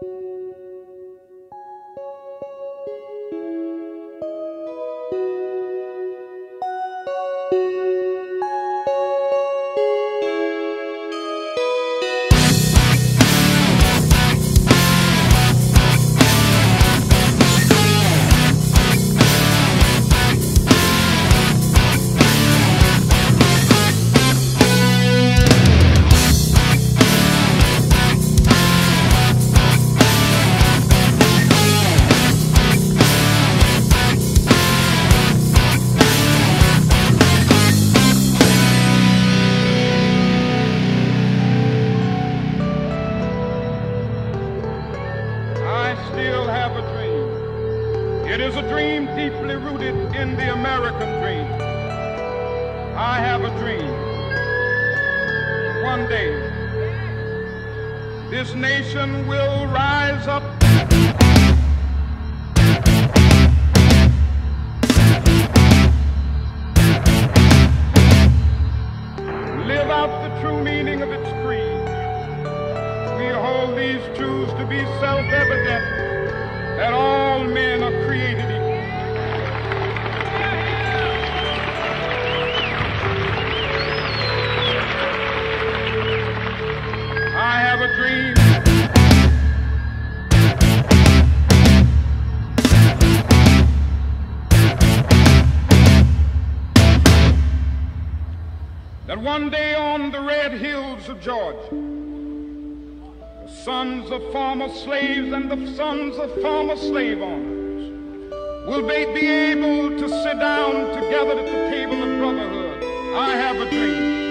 I It is a dream deeply rooted in the American dream. I have a dream. One day, this nation will rise up. Live out the true meaning of its creed. We hold these truths to be self-evident that all men are created equal. I have a dream. That one day on the red hills of Georgia, sons of former slaves and the sons of former slave owners will they be able to sit down together at the table of brotherhood. I have a dream.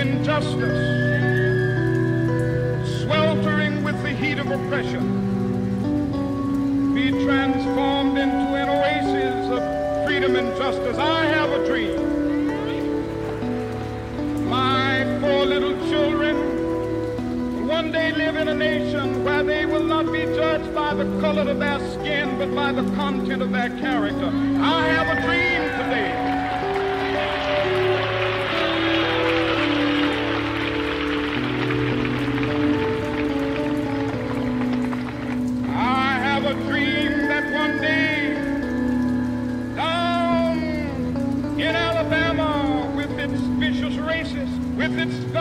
Injustice, sweltering with the heat of oppression, be transformed into an oasis of freedom and justice. I have a dream. My four little children will one day live in a nation where they will not be judged by the color of their skin, but by the content of their character. I have a dream today.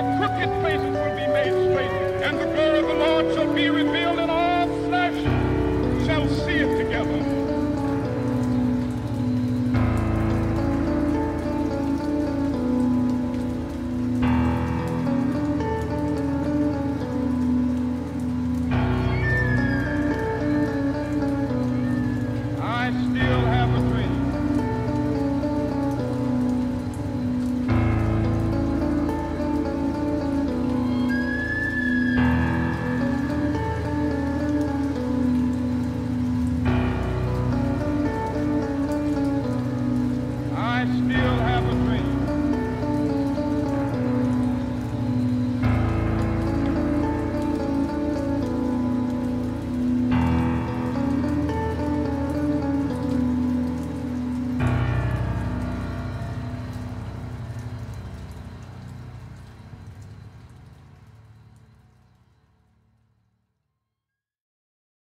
the crooked places will be made straight, and the